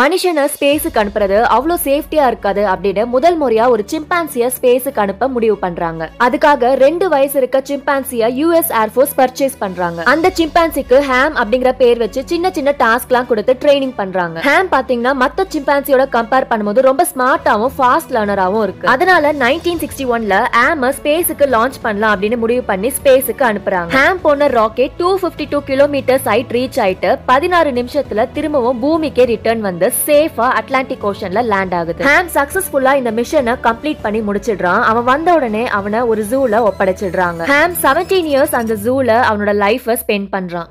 மனுஷனை ஸ்பேஸுக்கு அனுப்புறது அவ்வளோ சேஃப்டியா இருக்காது அப்படின்னு முதல் முறையா ஒரு சிம்பான்சிய ஸ்பேஸுக்கு அனுப்ப முடிவு பண்றாங்க. அதுக்காக ரெண்டு வயசு இருக்க சிம்பான்சிய யூஎஸ் ஏர்ஃபோர்ஸ் பர்ச்சேஸ் பண்றாங்க. அந்த சிம்பான்சிக்கு ஹேம் அப்படிங்கிற பேர் வச்சு சின்ன சின்ன டாஸ்க்லாம் கொடுத்து ட்ரைனிங் பண்றாங்க. ஹேம் பாத்தீங்கன்னா மத்த சிம்பான்சியோட கம்பேர் பண்ணும்போது ரொம்ப ஸ்மார்ட்டாவும் ஃபாஸ்ட் லேர்னராகவும் இருக்கு. அதனால நைன்டீன் சிக்ஸ்டி ஒன்ல ஆம ஸ்பேஸுக்கு லான்ச் பண்ணலாம் அப்படின்னு முடிவு பண்ணி ஸ்பேஸுக்கு அனுப்புறாங்க. ஹேம் போன rocket two fifty two kilometre height reach ஆயிட்டு பதினாறு நிமிஷத்துல திரும்பவும் பூமிக்கே ரிட்டர்ன் வந்து வந்து சேஃபா அட்லாண்டிக் ஓஷன்ல லேண்ட் ஆகுது. ஹாம் சக்சஸ்ஃபுல்லா இந்த மிஷனை கம்ப்ளீட் பண்ணி முடிச்சிடுறான். அவன் வந்த உடனே அவனை ஒரு ஜூல ஒப்படைச்சிடுறாங்க. ஹாம் செவன்டீன் இயர்ஸ் அந்த ஜூல அவனோட லைஃப ஸ்பெண்ட் பண்றான்.